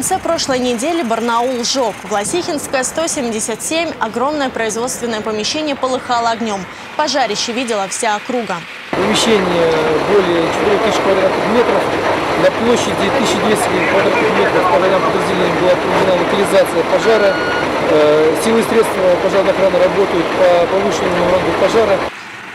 конце прошлой недели Барнаул сжег. Власихинская 177 огромное производственное помещение полыхало огнем. Пожарище видела вся округа. Помещение более 4000 квадратных метров. На площади 1200 квадратных метров по подразделениям была проведена локализация пожара. Э, силы и средства пожарной охраны работают по повышенному рангу пожара.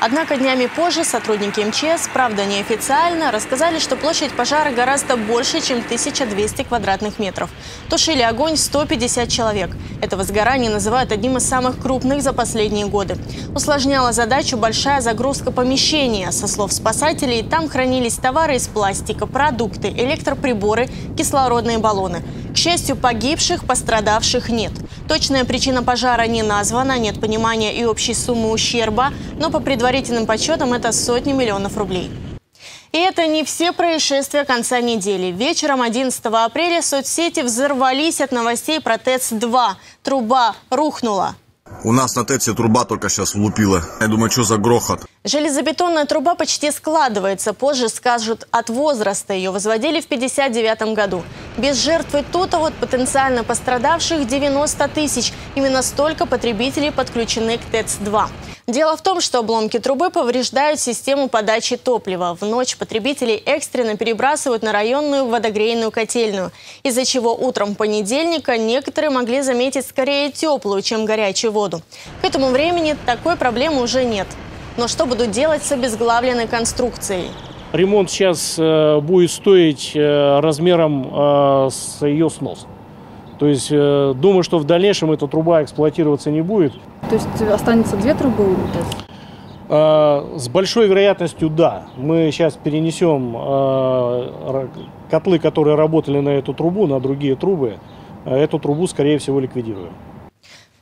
Однако днями позже сотрудники МЧС, правда неофициально, рассказали, что площадь пожара гораздо больше, чем 1200 квадратных метров. Тушили огонь 150 человек. Это возгорание называют одним из самых крупных за последние годы. Усложняла задачу большая загрузка помещения. Со слов спасателей, там хранились товары из пластика, продукты, электроприборы, кислородные баллоны. К счастью, погибших, пострадавших нет. Точная причина пожара не названа, нет понимания и общей суммы ущерба, но по предварительным подсчетам это сотни миллионов рублей. И это не все происшествия конца недели. Вечером 11 апреля соцсети взорвались от новостей про ТЭЦ-2. Труба рухнула. У нас на ТЭЦе труба только сейчас влупила. Я думаю, что за грохот? Железобетонная труба почти складывается. Позже скажут от возраста. Ее возводили в 59 году. Без жертвы тут, а вот потенциально пострадавших 90 тысяч. Именно столько потребителей подключены к ТЭЦ-2. Дело в том, что обломки трубы повреждают систему подачи топлива. В ночь потребителей экстренно перебрасывают на районную водогрейную котельную, из-за чего утром понедельника некоторые могли заметить скорее теплую, чем горячую воду. К этому времени такой проблемы уже нет. Но что будут делать с обезглавленной конструкцией? Ремонт сейчас э, будет стоить э, размером э, с ее снос. То есть э, думаю, что в дальнейшем эта труба эксплуатироваться не будет. То есть останется две трубы у ТЭС? Э, с большой вероятностью да. Мы сейчас перенесем э, котлы, которые работали на эту трубу, на другие трубы. Э, эту трубу, скорее всего, ликвидируем.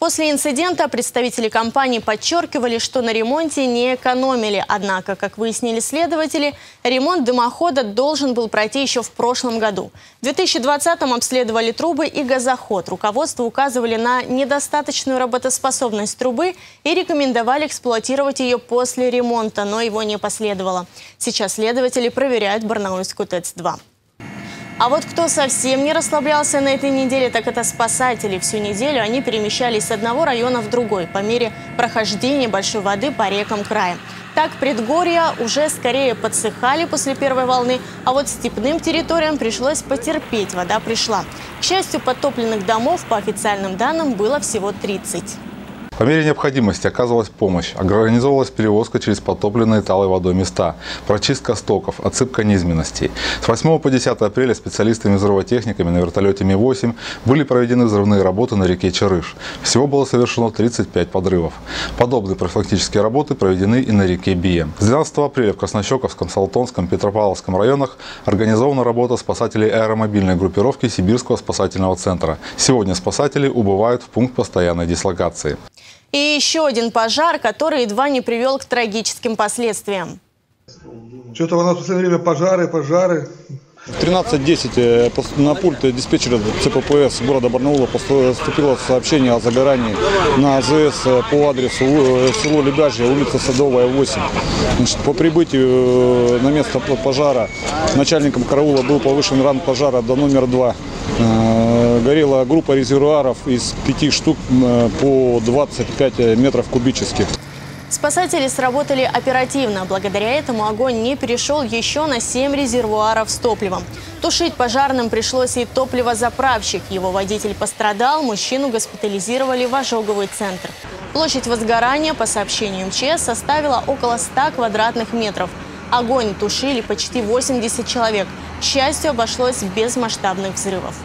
После инцидента представители компании подчеркивали, что на ремонте не экономили. Однако, как выяснили следователи, ремонт дымохода должен был пройти еще в прошлом году. В 2020-м обследовали трубы и газоход. Руководство указывали на недостаточную работоспособность трубы и рекомендовали эксплуатировать ее после ремонта, но его не последовало. Сейчас следователи проверяют Барнаульскую ТЭЦ-2. А вот кто совсем не расслаблялся на этой неделе, так это спасатели. Всю неделю они перемещались с одного района в другой по мере прохождения большой воды по рекам края. Так, предгорья уже скорее подсыхали после первой волны, а вот степным территориям пришлось потерпеть, вода пришла. К счастью, подтопленных домов, по официальным данным, было всего 30. По мере необходимости оказывалась помощь, организовывалась перевозка через потопленные талой водой места, прочистка стоков, отсыпка низменностей. С 8 по 10 апреля специалистами-взрывотехниками на вертолете Ми-8 были проведены взрывные работы на реке Чарыш. Всего было совершено 35 подрывов. Подобные профилактические работы проведены и на реке Бием. С 12 апреля в Краснощековском, Салтонском, Петропавловском районах организована работа спасателей аэромобильной группировки Сибирского спасательного центра. Сегодня спасатели убывают в пункт постоянной дислокации. И еще один пожар, который едва не привел к трагическим последствиям. Что-то у нас в последнее время пожары, пожары. 13.10 э, на пульт диспетчера ЦППС города Барнаула поступило сообщение о загорании на АЗС э, по адресу э, село Лебяжье, улица Садовая, 8. Значит, по прибытию на место пожара начальником караула был повышен ранг пожара до номер 2. Горела группа резервуаров из пяти штук по 25 метров кубических. Спасатели сработали оперативно. Благодаря этому огонь не перешел еще на 7 резервуаров с топливом. Тушить пожарным пришлось и топливозаправщик. Его водитель пострадал, мужчину госпитализировали в ожоговый центр. Площадь возгорания, по сообщению МЧС, составила около 100 квадратных метров. Огонь тушили почти 80 человек. К счастью, обошлось без масштабных взрывов.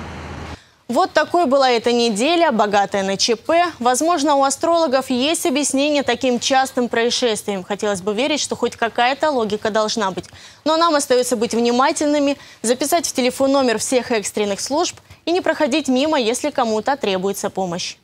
Вот такой была эта неделя, богатая на ЧП. Возможно, у астрологов есть объяснение таким частым происшествиям. Хотелось бы верить, что хоть какая-то логика должна быть. Но нам остается быть внимательными, записать в телефон номер всех экстренных служб и не проходить мимо, если кому-то требуется помощь.